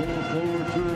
Go for Germany,